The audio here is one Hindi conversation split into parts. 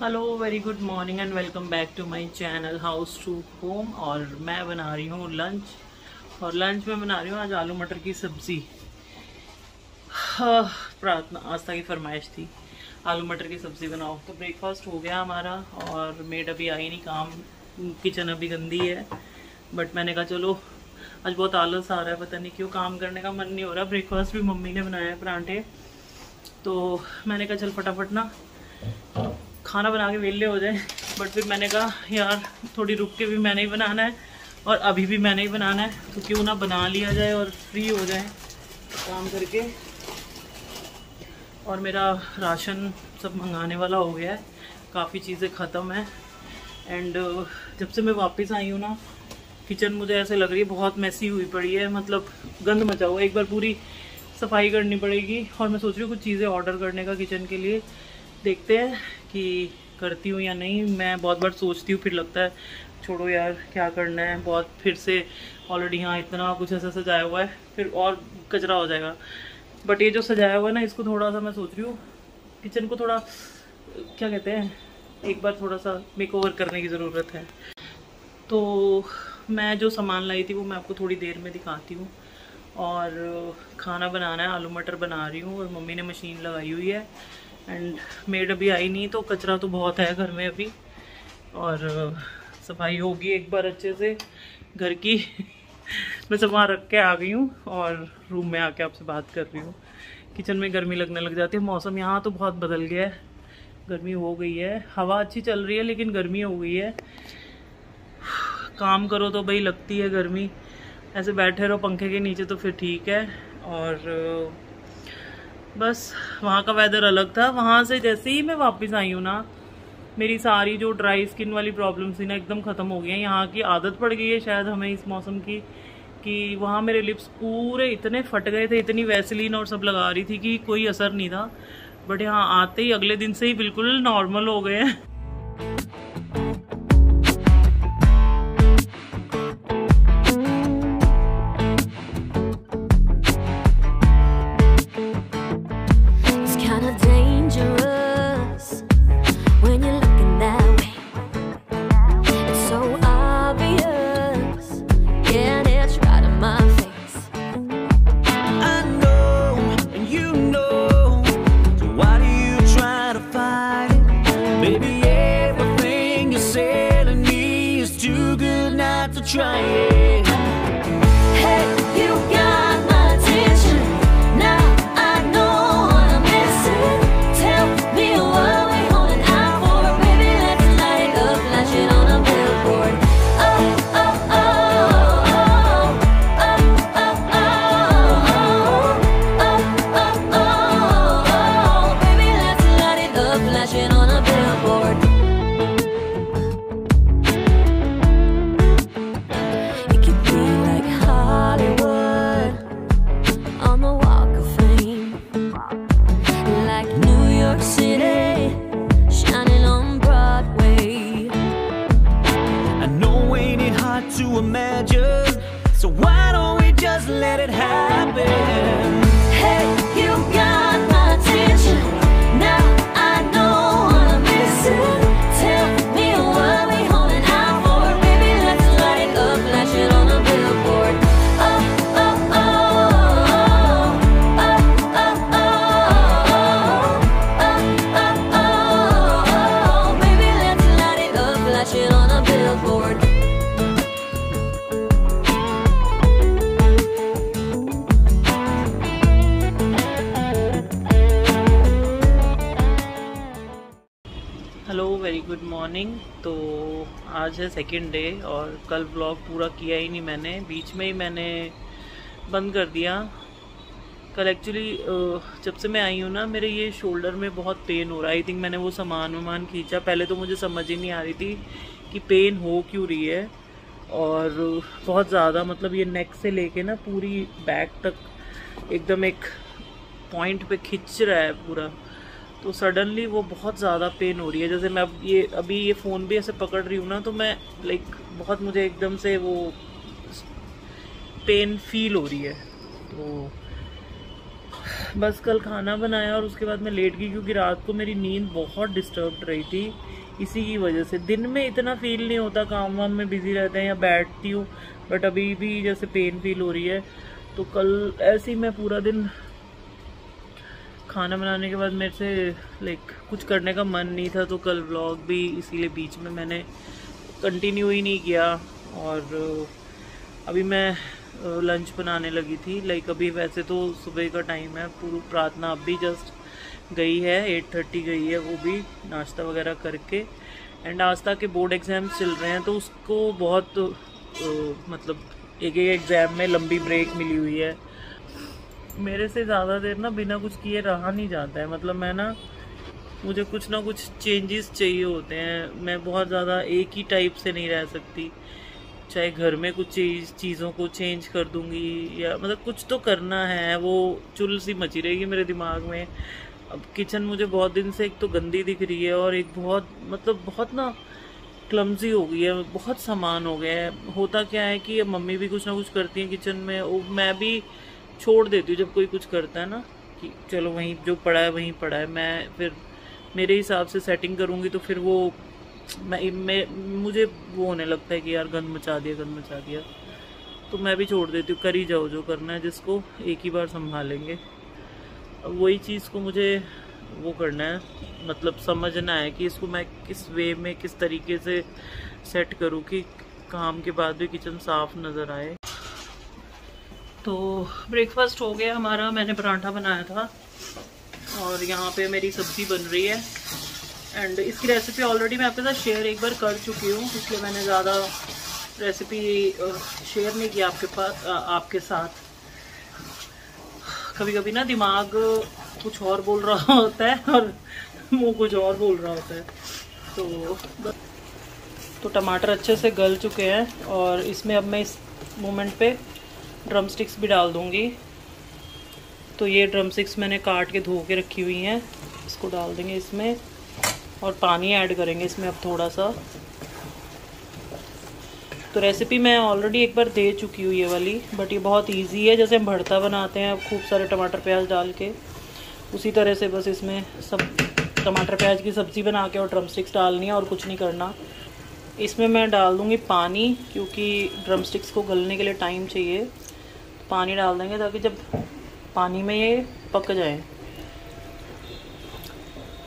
Hello very good morning and welcome back to my channel house to home और मैं बना रही हूँ लंच और लंच में बना रही हूँ आज आलू मटर की सब्ज़ी। हाँ, प्रार्थना आस्था की फरमाइश थी। आलू मटर की सब्ज़ी बनाओ। तो ब्रेकफास्ट हो गया हमारा और मेड अभी आई नहीं काम किचन अभी गंदी है। बट मैंने कहा चलो आज बहुत आलस आ रहा है पता नहीं क्यों काम करने का मन नहीं हो रहा। ब्रेकफास्ट भी मम्मी ने बनाया है परांठे। तो मैंने कहा चल फटाफट ना खाना बना के वेले हो जाए। बट फिर मैंने कहा, यार, थोड़ी रुक के भी मैंने ही बनाना है और अभी भी मैंने ही बनाना है तो क्यों ना बना लिया जाए और फ्री हो जाए। काम करके। और मेरा राशन सब मंगाने वाला हो गया है। काफ़ी चीज़ें ख़त्म हैं। एंड जब से मैं वापस आई हूँ ना किचन मुझे ऐसे लग रही है, बहुत मैसी हुई पड़ी है। मतलब गंद मचा हुआ एक बार पूरी सफ़ाई करनी पड़ेगी। और मैं सोच रही हूँ कुछ चीज़ें ऑर्डर करने का किचन के लिए। देखते हैं। कि करती हूँ या नहीं, मैं बहुत बार सोचती हूँ, फिर लगता है, छोड़ो यार, क्या करना है, बहुत फिर से ऑलरेडी यहाँ इतना कुछ ऐसा सजाया हुआ है, फिर और कचरा हो जाएगा। बट ये जो सजाया हुआ है ना, इसको थोड़ा सा मैं सोच रही हूँ किचन को थोड़ा, क्या कहते हैं, एक बार थोड़ा सा मेक ओवर करने की ज़रूरत है। तो मैं जो सामान लाई थी, वो मैं आपको थोड़ी देर में दिखाती हूँ। और खाना बनाना है, आलू मटर बना रही हूँ, और मम्मी ने मशीन लगाई हुई है। एंड मेड अभी आई नहीं तो कचरा तो बहुत है घर में अभी। और सफ़ाई होगी एक बार अच्छे से घर की। मैं सब वहाँ रख के आ गई हूँ और रूम में आके आपसे बात कर रही हूँ। किचन में गर्मी लगने लग जाती है, मौसम यहाँ तो बहुत बदल गया है। गर्मी हो गई है, हवा अच्छी चल रही है, लेकिन गर्मी हो गई है। काम करो तो भाई, लगती है गर्मी। ऐसे बैठे रहो पंखे के नीचे तो फिर ठीक है। और बस वहाँ का वेदर अलग था। वहाँ से जैसे ही मैं वापस आई हूँ ना, मेरी सारी जो ड्राई स्किन वाली प्रॉब्लम थी ना, एकदम ख़त्म हो गई। है यहाँ की आदत पड़ गई है शायद हमें इस मौसम की, कि वहाँ मेरे लिप्स पूरे इतने फट गए थे, इतनी वैसलिन और सब लगा रही थी कि कोई असर नहीं था। बट यहाँ आते ही अगले दिन से ही बिल्कुल नॉर्मल हो गए हैं। मॉर्निंग तो आज है सेकेंड डे और कल ब्लॉग पूरा किया ही नहीं मैंने। बीच में ही मैंने बंद कर दिया। कल एक्चुअली जब से मैं आई हूँ ना, मेरे ये शोल्डर में बहुत पेन हो रहा है। आई थिंक मैंने वो सामान वामान खींचा। पहले तो मुझे समझ ही नहीं आ रही थी कि पेन हो क्यों रही है? और बहुत ज़्यादा मतलब ये नेक से लेके ना पूरी बैक तक एकदम एक पॉइंट पे खिंच रहा है पूरा। तो सडनली वो बहुत ज़्यादा पेन हो रही है। जैसे मैं अब ये, अभी ये फ़ोन भी ऐसे पकड़ रही हूँ ना तो मैं लाइक बहुत मुझे एकदम से वो पेन फील हो रही है। तो बस कल खाना बनाया और उसके बाद मैं लेट गई क्योंकि रात को मेरी नींद बहुत डिस्टर्ब रही थी। इसी की वजह से। दिन में इतना फील नहीं होता, काम वाम में बिज़ी रहते हैं या बैठती हूँ बट अभी भी जैसे पेन फील हो रही है तो कल ऐसे ही मैं पूरा दिन खाना बनाने के बाद मेरे से लाइक कुछ करने का मन नहीं था तो कल व्लॉग भी इसीलिए बीच में मैंने कंटिन्यू ही नहीं किया। और अभी मैं लंच बनाने लगी थी। लाइक अभी वैसे तो सुबह का टाइम है, पूरी प्रार्थना अब भी जस्ट गई है एट थर्टी गई है वो भी नाश्ता वगैरह करके। एंड आस्था के बोर्ड एग्ज़ाम्स चल रहे हैं तो उसको बहुत आ, मतलब एक एक एग्ज़ाम में लंबी ब्रेक मिली हुई है। मेरे से ज़्यादा देर ना बिना कुछ किए रहा नहीं जाता है। मतलब मैं ना मुझे कुछ ना कुछ चेंजेस चाहिए होते हैं। मैं बहुत ज़्यादा एक ही टाइप से नहीं रह सकती। चाहे घर में कुछ चीज़ चीज़ों को चेंज कर दूँगी या मतलब कुछ तो करना है वो चुल सी मची रहेगी मेरे दिमाग में। अब किचन मुझे बहुत दिन से एक तो गंदी दिख रही है और एक बहुत मतलब बहुत ना क्लमजी हो गई है, बहुत सामान हो गया है। होता क्या है कि अब मम्मी भी कुछ ना कुछ करती हैं किचन में, वो मैं भी छोड़ देती हूँ जब कोई कुछ करता है ना, कि चलो वहीं जो पड़ा है वहीं पड़ा है। मैं फिर मेरे हिसाब से सेटिंग करूँगी तो फिर वो, मैं मैं, मुझे वो होने लगता है कि यार गंद मचा दिया, गंद मचा दिया। तो मैं भी छोड़ देती हूँ, कर ही जाओ, जो करना है जिसको एक ही बार संभालेंगे। वही चीज़ को मुझे वो करना है मतलब समझना है कि इसको मैं किस वे में, किस तरीके से सेट करूँ कि काम के बाद भी किचन साफ़ नज़र आए। तो ब्रेकफास्ट हो गया हमारा, मैंने पराठा बनाया था और यहाँ पे मेरी सब्ज़ी बन रही है। एंड इसकी रेसिपी ऑलरेडी मैं आपके साथ शेयर एक बार कर चुकी हूँ, इसलिए मैंने ज़्यादा रेसिपी शेयर नहीं किया आपके पास आपके साथ। कभी कभी ना दिमाग कुछ और बोल रहा होता है और मुँह कुछ और बोल रहा होता है। तो तो टमाटर अच्छे से गल चुके हैं और इसमें अब मैं इस मोमेंट पे ड्रम स्टिक्स भी डाल दूँगी। तो ये ड्रम स्टिक्स मैंने काट के धो के रखी हुई हैं, इसको डाल देंगे इसमें और पानी ऐड करेंगे इसमें अब थोड़ा सा। तो रेसिपी मैं ऑलरेडी एक बार दे चुकी हूँ ये वाली बट ये बहुत इजी है। जैसे हम भरता बनाते हैं, खूब सारे टमाटर प्याज डाल के, उसी तरह से बस इसमें सब टमाटर प्याज की सब्ज़ी बना के और ड्रम स्टिक्स डालनी है और कुछ नहीं करना। इसमें मैं डाल दूँगी पानी, क्योंकि ड्रम स्टिक्स को गलने के लिए टाइम चाहिए। पानी डाल देंगे ताकि जब पानी में ये पक जाए।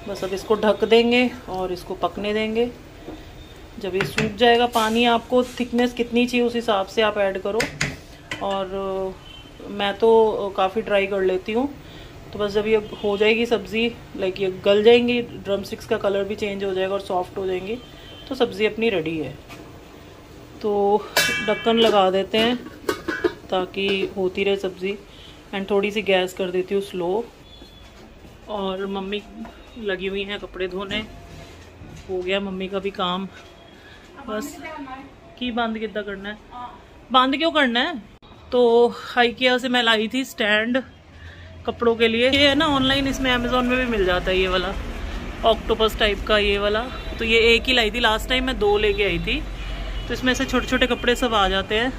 बस अब इसको ढक देंगे और इसको पकने देंगे। जब ये सूख जाएगा, पानी आपको थिकनेस कितनी चाहिए उस हिसाब से आप ऐड करो। और मैं तो काफ़ी ड्राई कर लेती हूँ। तो बस जब ये हो जाएगी सब्ज़ी लाइक ये गल जाएँगी ड्रम स्टिक्स का कलर भी चेंज हो जाएगा और सॉफ्ट हो जाएँगी तो सब्ज़ी अपनी रेडी है। तो ढक्कन लगा देते हैं ताकि होती रहे सब्ज़ी। एंड थोड़ी सी गैस कर देती हूँ स्लो और मम्मी लगी हुई हैं कपड़े धोने। हो गया मम्मी का भी काम। बस। की बंद कितना करना है? बंद क्यों करना है? तो हाइकिया से मैं लाई थी स्टैंड कपड़ों के लिए। ये है ना ऑनलाइन इसमें अमेजोन में भी मिल जाता है ये वाला। ऑक्टोपस टाइप का ये वाला। तो ये एक ही लाई थी। लास्ट टाइम मैं दो लेके आई थी। तो इसमें से छोटे छोटे कपड़े सब आ जाते हैं।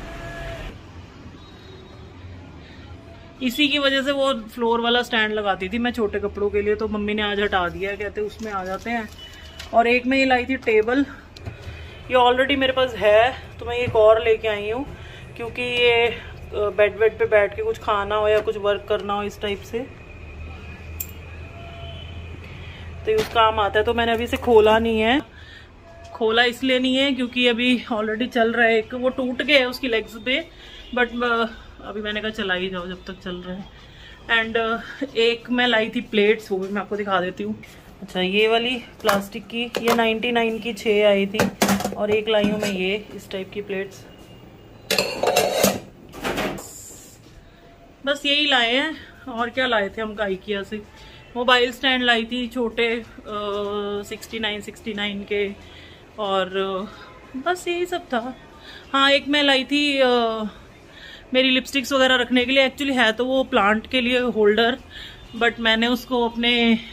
इसी की वजह से वो फ्लोर वाला स्टैंड लगाती थी मैं छोटे कपड़ों के लिए। तो मम्मी ने आज हटा दिया कहते उसमें आ जाते हैं। और एक में ये लाई थी टेबल ये ऑलरेडी मेरे पास है तो मैं एक और लेके आई हूँ, क्योंकि ये बेड वेड पे बैठ के कुछ खाना हो या कुछ वर्क करना हो इस टाइप से। तो उस काम आता है तो मैंने अभी से खोला नहीं है। खोला इसलिए नहीं है क्योंकि अभी ऑलरेडी चल रहा है, एक वो टूट गया है उसकी लेग्स पे बट अभी मैंने कहा चला ही जाओ जब तक चल रहा है। एंड एक मैं लाई थी प्लेट्स वो भी मैं आपको दिखा देती हूँ। अच्छा ये वाली प्लास्टिक की, ये 99 की छः आई थी। और एक लाई हूँ मैं ये इस टाइप की प्लेट्स बस यही लाए हैं और क्या लाए थे हम काइकिया से। मोबाइल स्टैंड लाई थी छोटे सिक्सटी नाइन सिक्सटी नाइन के और बस यही सब था। हाँ एक मैं लाई थी uh, मेरी लिपस्टिक्स वगैरह रखने के लिए। एक्चुअली है तो वो प्लांट के लिए होल्डर बट मैंने उसको अपने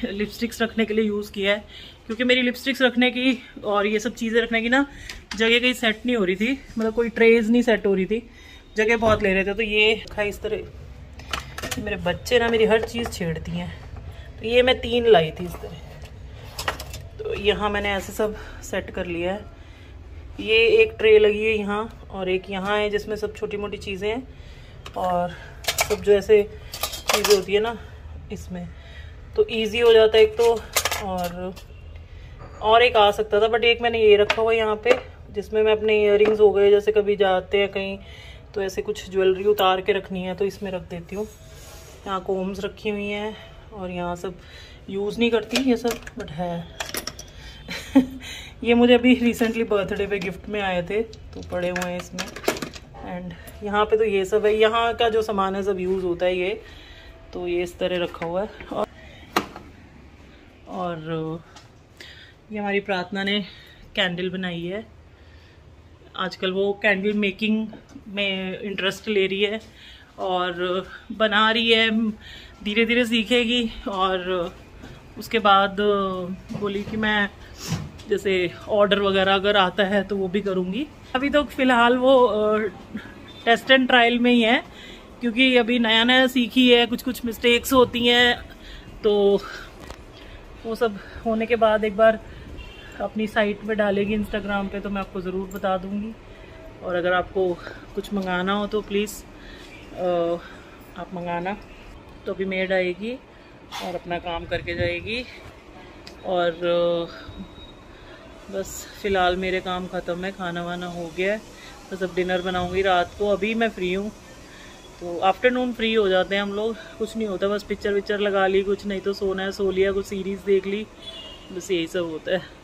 लिपस्टिक्स रखने के लिए यूज़ किया है। क्योंकि मेरी लिपस्टिक्स रखने की और ये सब चीज़ें रखने की ना जगह कहीं सेट नहीं हो रही थी। मतलब कोई ट्रेज नहीं सेट हो रही थी। जगह बहुत ले रहे थे। तो ये रखा इस तरह मेरे बच्चे ना मेरी हर चीज़ छेड़ती हैं। तो ये मैं तीन लाई थी इस तरह। तो यहाँ मैंने ऐसे सब सेट कर लिया है। ये एक ट्रे लगी है यहाँ और एक यहाँ है जिसमें सब छोटी मोटी चीज़ें हैं। और सब जो ऐसे चीज़ें होती है ना इसमें। तो इजी हो जाता है एक तो और और एक आ सकता था बट एक मैंने ये रखा हुआ यहाँ पे जिसमें मैं अपने इयर हो गए जैसे कभी जाते हैं कहीं तो ऐसे कुछ ज्वेलरी उतार के रखनी है तो इसमें रख देती हूँ। यहाँ कोम्स रखी हुई हैं और यहाँ सब यूज़ नहीं करती ये सब बट है। ये मुझे अभी रिसेंटली बर्थडे पे गिफ्ट में आए थे तो पड़े हुए हैं इसमें। एंड यहाँ पे तो ये सब है यहाँ का जो सामान है सब यूज़ होता है ये तो ये इस तरह रखा हुआ है। और, और ये हमारी प्रार्थना ने कैंडल बनाई है। आजकल वो कैंडल मेकिंग में इंटरेस्ट ले रही है और बना रही है, धीरे धीरे सीखेगी और उसके बाद बोली कि मैं जैसे ऑर्डर वगैरह अगर आता है तो वो भी करूँगी। अभी तो फ़िलहाल वो टेस्ट एंड ट्रायल में ही है क्योंकि अभी नया नया सीखी है कुछ कुछ मिस्टेक्स होती हैं तो वो सब होने के बाद एक बार अपनी साइट पे डालेगी इंस्टाग्राम पे तो मैं आपको ज़रूर बता दूँगी। और अगर आपको कुछ मंगाना हो तो प्लीज़ आप मंगाना। तो अभी मेड आएगी और अपना काम करके जाएगी। और बस फ़िलहाल मेरे काम ख़त्म है खाना वाना हो गया है। बस अब डिनर बनाऊँगी रात को। अभी मैं फ्री हूँ तो आफ्टरनून फ्री हो जाते हैं हम लोग। कुछ नहीं होता, बस पिक्चर विक्चर लगा ली, कुछ नहीं तो सोना है, सो लिया, कुछ सीरीज़ देख ली। बस यही सब होता है।